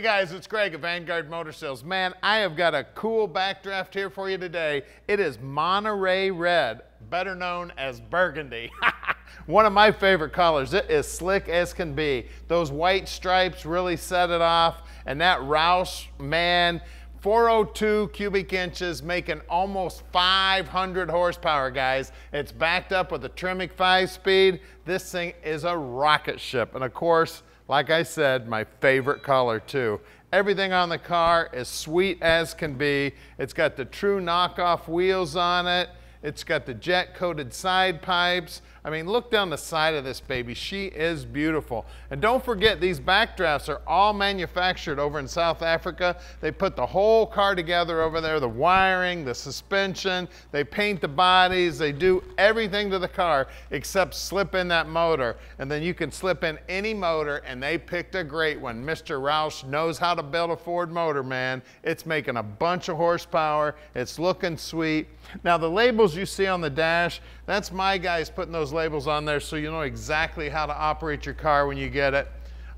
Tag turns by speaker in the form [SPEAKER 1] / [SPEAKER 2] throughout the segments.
[SPEAKER 1] Hey guys, it's Greg at Vanguard Motor Sales. Man, I have got a cool backdraft here for you today. It is Monterey Red, better known as Burgundy. One of my favorite colors. It is slick as can be. Those white stripes really set it off. And that Roush, man, 402 cubic inches, making almost 500 horsepower, guys. It's backed up with a Tremec 5-speed. This thing is a rocket ship. And of course, like I said, my favorite color too. Everything on the car is sweet as can be. It's got the true knockoff wheels on it. It's got the jet coated side pipes. I mean, look down the side of this baby. She is beautiful. And don't forget, these backdrafts are all manufactured over in South Africa. They put the whole car together over there, the wiring, the suspension, they paint the bodies, they do everything to the car except slip in that motor. And then you can slip in any motor, and they picked a great one. Mr. Roush knows how to build a Ford motor, man. It's making a bunch of horsepower. It's looking sweet. Now, the labels you see on the dash, that's my guys putting those labels on there so you know exactly how to operate your car when you get it.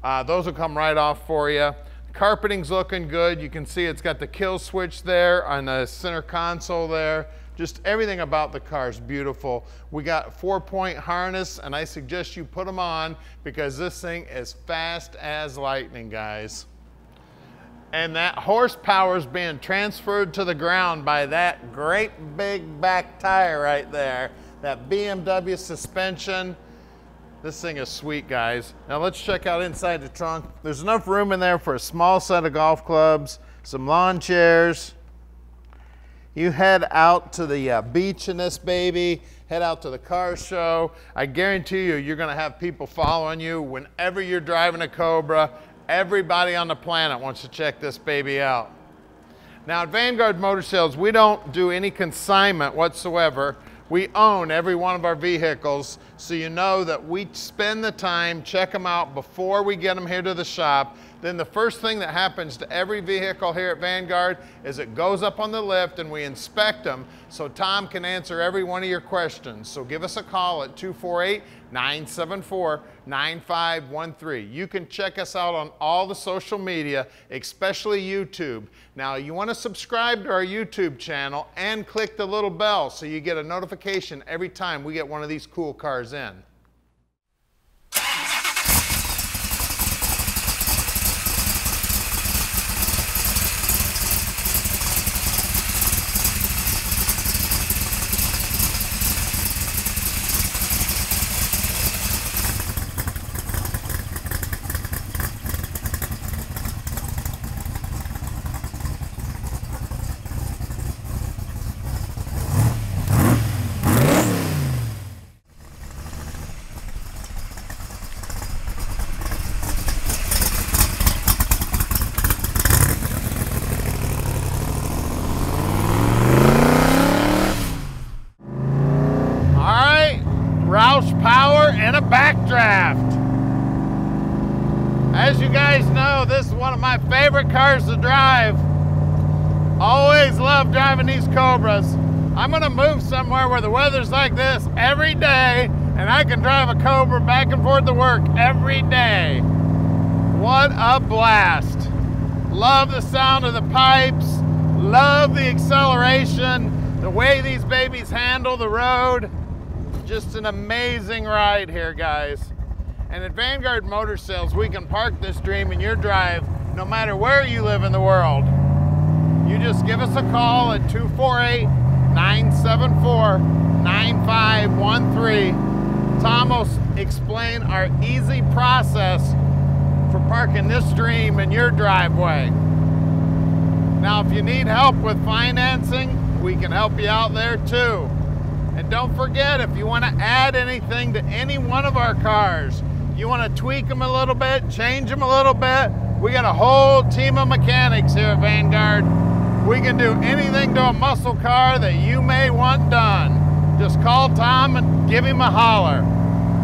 [SPEAKER 1] Uh, those will come right off for you. Carpeting's looking good. You can see it's got the kill switch there on the center console there. Just everything about the car is beautiful. We got four point harness and I suggest you put them on because this thing is fast as lightning, guys and that horsepower is being transferred to the ground by that great big back tire right there, that BMW suspension. This thing is sweet, guys. Now let's check out inside the trunk. There's enough room in there for a small set of golf clubs, some lawn chairs. You head out to the uh, beach in this baby, head out to the car show. I guarantee you, you're gonna have people following you whenever you're driving a Cobra Everybody on the planet wants to check this baby out. Now at Vanguard Motor Sales, we don't do any consignment whatsoever. We own every one of our vehicles, so you know that we spend the time, check them out before we get them here to the shop. Then the first thing that happens to every vehicle here at Vanguard is it goes up on the lift and we inspect them so Tom can answer every one of your questions. So give us a call at 248-974-9513. You can check us out on all the social media, especially YouTube. Now you want to subscribe to our YouTube channel and click the little bell so you get a notification every time we get one of these cool cars in. backdraft. As you guys know, this is one of my favorite cars to drive. Always love driving these Cobras. I'm gonna move somewhere where the weather's like this every day and I can drive a Cobra back and forth to work every day. What a blast. Love the sound of the pipes, love the acceleration, the way these babies handle the road. Just an amazing ride here, guys. And at Vanguard Motor Sales, we can park this dream in your drive no matter where you live in the world. You just give us a call at 248-974-9513. Tom will explain our easy process for parking this dream in your driveway. Now, if you need help with financing, we can help you out there too. And don't forget, if you want to add anything to any one of our cars, you want to tweak them a little bit, change them a little bit, we got a whole team of mechanics here at Vanguard. We can do anything to a muscle car that you may want done. Just call Tom and give him a holler.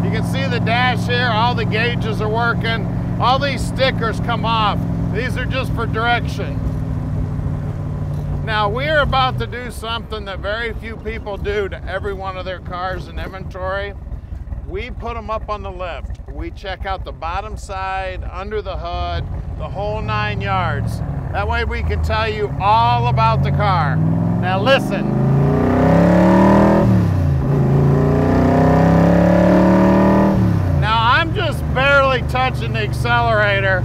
[SPEAKER 1] You can see the dash here, all the gauges are working. All these stickers come off. These are just for direction. Now we're about to do something that very few people do to every one of their cars in inventory. We put them up on the lift. We check out the bottom side, under the hood, the whole nine yards. That way we can tell you all about the car. Now listen. Now I'm just barely touching the accelerator.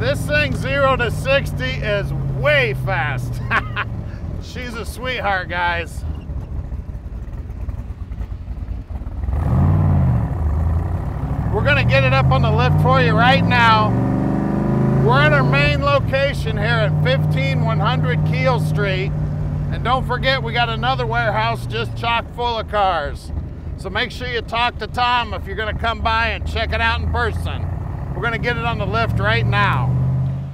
[SPEAKER 1] This thing zero to 60 is way fast. She's a sweetheart, guys. We're gonna get it up on the lift for you right now. We're at our main location here at 15100 Keel Street. And don't forget, we got another warehouse just chock full of cars. So make sure you talk to Tom if you're gonna come by and check it out in person. We're gonna get it on the lift right now.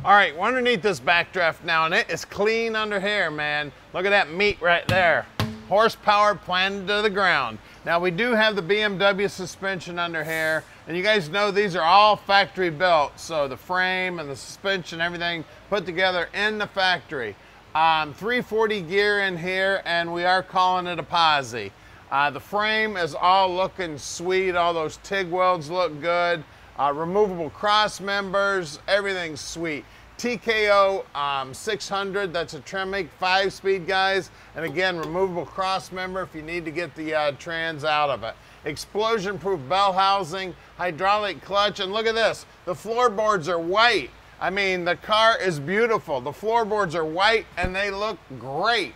[SPEAKER 1] All right, we're underneath this backdraft now, and it is clean under here, man. Look at that meat right there. Horsepower planted to the ground. Now we do have the BMW suspension under here, and you guys know these are all factory built. So the frame and the suspension, everything put together in the factory. Um, 340 gear in here, and we are calling it a posi. Uh, the frame is all looking sweet. All those TIG welds look good. Uh, removable cross members, everything's sweet. TKO um, 600, that's a Tremec five speed guys. And again, removable cross member if you need to get the uh, trans out of it. Explosion proof bell housing, hydraulic clutch, and look at this, the floorboards are white. I mean, the car is beautiful. The floorboards are white and they look great.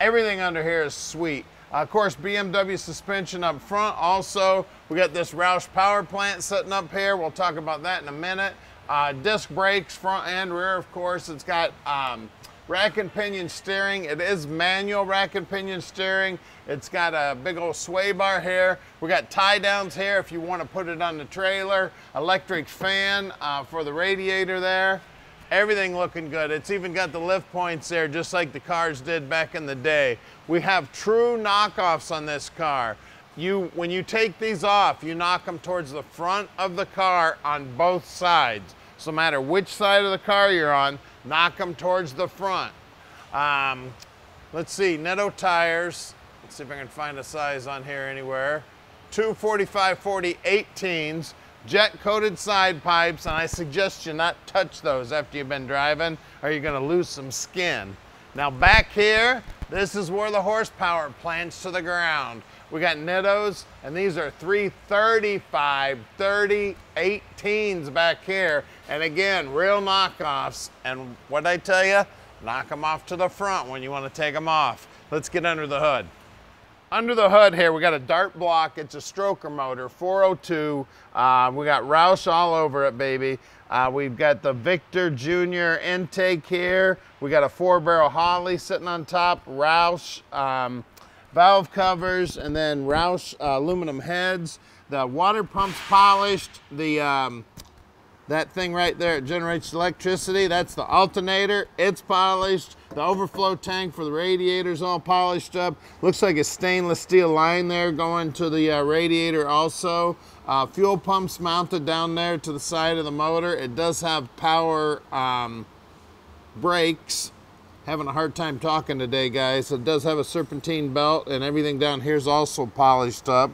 [SPEAKER 1] Everything under here is sweet. Uh, of course, BMW suspension up front. Also, we got this Roush power plant sitting up here. We'll talk about that in a minute. Uh, disc brakes, front and rear, of course. It's got um, rack and pinion steering. It is manual rack and pinion steering. It's got a big old sway bar here. We got tie downs here if you want to put it on the trailer. Electric fan uh, for the radiator there. Everything looking good. It's even got the lift points there just like the cars did back in the day. We have true knockoffs on this car. You, when you take these off, you knock them towards the front of the car on both sides. So no matter which side of the car you're on, knock them towards the front. Um, let's see, Nitto tires. Let's see if I can find a size on here anywhere. 245 40 18s, jet coated side pipes, and I suggest you not touch those after you've been driving or you're gonna lose some skin. Now back here, this is where the horsepower plants to the ground. We got Nittos, and these are 335, 30, 18s back here. And again, real knockoffs. And what I tell you, knock them off to the front when you want to take them off. Let's get under the hood. Under the hood here, we got a dart block. It's a stroker motor, 402. Uh, we got Roush all over it, baby. Uh, we've got the Victor Junior intake here. We got a four barrel Holley sitting on top, Roush. Um, valve covers, and then Roush uh, aluminum heads. The water pump's polished. The um, that thing right there, it generates electricity. That's the alternator. It's polished. The overflow tank for the radiator's all polished up. Looks like a stainless steel line there going to the uh, radiator also. Uh, fuel pumps mounted down there to the side of the motor. It does have power um, brakes having a hard time talking today, guys. It does have a serpentine belt and everything down here is also polished up.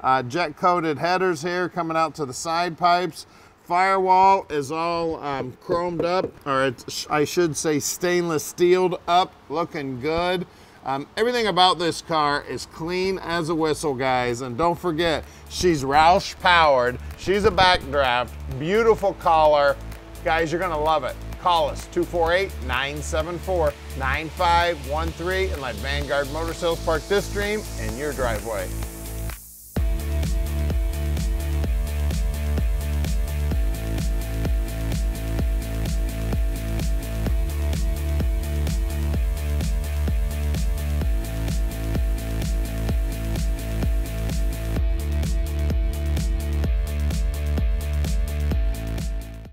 [SPEAKER 1] Uh, jet coated headers here coming out to the side pipes. Firewall is all um, chromed up, or I should say stainless steeled up, looking good. Um, everything about this car is clean as a whistle, guys. And don't forget, she's Roush powered. She's a backdraft, beautiful color. Guys, you're gonna love it. Call us 248-974-9513 and let Vanguard Motor Sales park this dream in your driveway.